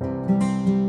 Música